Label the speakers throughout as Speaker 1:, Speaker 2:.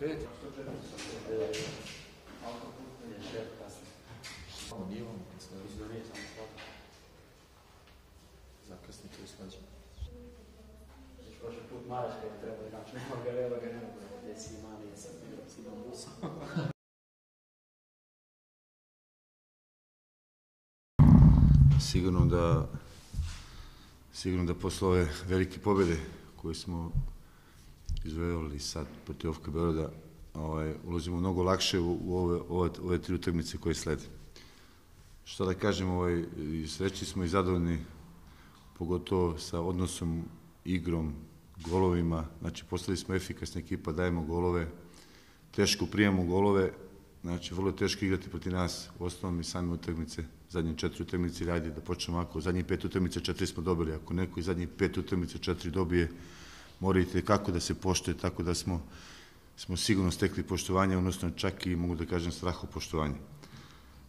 Speaker 1: Pet? Zakasni to slađe.
Speaker 2: Prošli put Maraš kad je trebalo, znači nema ga, evo ga, nema ga, sam busom.
Speaker 3: Sigurno da sigurno da posle ove velike pobjede koje smo izvojevali sad protiv Ofka Beoroda, ovaj, ulazimo mnogo lakše u, u ove, ove, ove tri utakmice koje slede. Šta da kažem, ovaj, srećni smo i zadovoljni, pogotovo sa odnosom, igrom, golovima, znači postali smo efikasna ekipa, dajemo golove, teško prijemo golove, znači vrlo teško igrati protiv nas, u osnovom i same utakmice, zadnje četiri utakmice radi da počnemo ako zadnjih pet utakmica četiri smo dobili, ako neko iz zadnjih pet utakmica četiri dobije, morate kako da se poštuje, tako da smo, smo sigurno stekli poštovanje, odnosno čak i mogu da kažem straho poštovanje.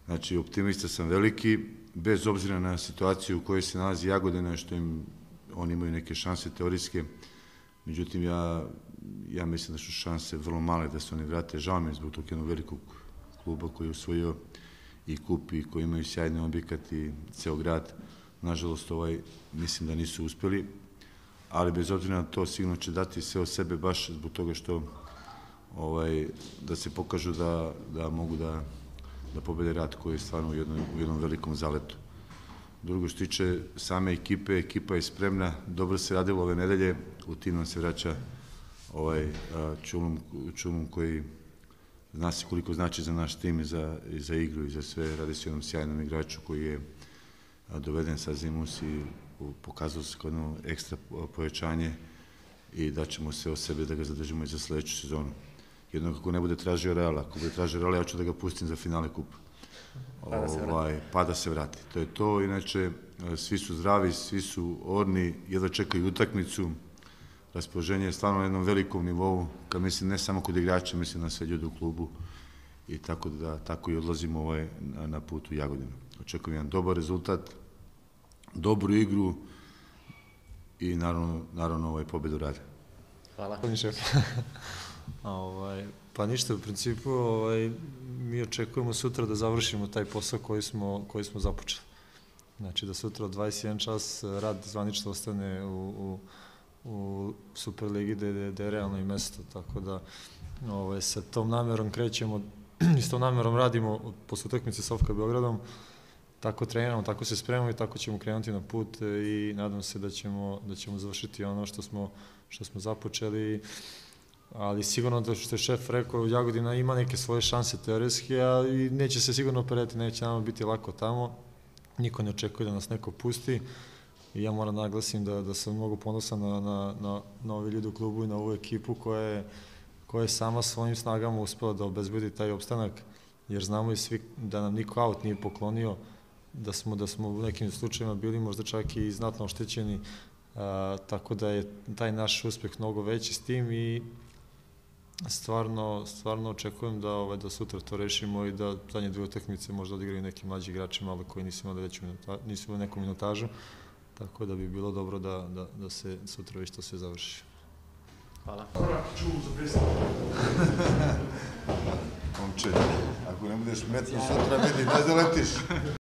Speaker 3: Znači, optimista sam veliki, bez obzira na situaciju u kojoj se nalazi Jagodina, što im oni imaju neke šanse teorijske, međutim, ja, ja mislim da su šanse vrlo male da se oni vrate. Žao mi je zbog tog jednog velikog kluba koji je usvojio i kup i koji imaju sjajni objekat i ceo grad. Nažalost, ovaj, mislim da nisu uspeli, ali bez obzira na to sigurno će dati sve od sebe baš zbog toga što ovaj, da se pokažu da, da mogu da, da pobede rad koji je stvarno u jednom, u jednom velikom zaletu. Drugo što tiče same ekipe, ekipa je spremna, dobro se radilo ove nedelje, u tim nam se vraća ovaj, čulum, čulum koji zna se koliko znači za naš tim i za, i za igru i za sve. Radi se jednom sjajnom igraču koji je doveden sa Zimus i pokazao se kao jedno ekstra povećanje i da ćemo sve o sebe da ga zadržimo i za sledeću sezonu. Jedno kako ne bude tražio Real, ako bude tražio Real, ja ću da ga pustim za finale kupa.
Speaker 2: Pa da se.
Speaker 3: Ovaj, pa da se vrati. To je to, inače svi su zdravi, svi su orni, jedva čekaju utakmicu, raspoloženje je stvarno na jednom velikom nivou, kad mislim ne samo kod igrača, mislim na sve ljude u klubu i tako da tako i odlazimo ovaj, na, na put u Jagodinu. Očekujem jedan dobar rezultat, dobru igru i naravno, naravno ovaj pobedu rade.
Speaker 2: Hvala.
Speaker 4: Gospodin šef. ovaj, pa ništa, u principu ovaj, mi očekujemo sutra da završimo taj posao koji smo, koji smo započeli. Znači da sutra od 21 čas rad zvanično ostane u, u, u Superligi gde, gde je realno i mesto, tako da ovaj, sa tom namerom krećemo i s tom namerom radimo posle utakmice sa Ofka Beogradom, tako treniramo, tako se spremamo i tako ćemo krenuti na put i nadam se da ćemo, da ćemo završiti ono što smo, što smo započeli. Ali sigurno da što je šef rekao, Jagodina ima neke svoje šanse teoretski, ali neće se sigurno opereti, neće nama biti lako tamo, niko ne očekuje da nas neko pusti. I ja moram naglasim da, da sam mnogo ponosan na, na, na, na ove ljude u klubu i na ovu ekipu koja je, koja je sama svojim snagama uspela da obezbedi taj opstanak, jer znamo i svi da nam niko aut nije poklonio, da smo, da smo u nekim slučajima bili možda čak i znatno oštećeni, a, tako da je taj naš uspeh mnogo veći s tim i stvarno, stvarno očekujem da, ovaj, da sutra to rešimo i da zadnje dve utakmice možda odigraju neki mlađi igrači malo koji nisu imali veću minuta, nisu imali neku minutažu, tako da bi bilo dobro da, da, da se sutra već to sve završi.
Speaker 2: Hvala.
Speaker 3: Momče, ako ne budeš metno sutra, vidi, da letiš.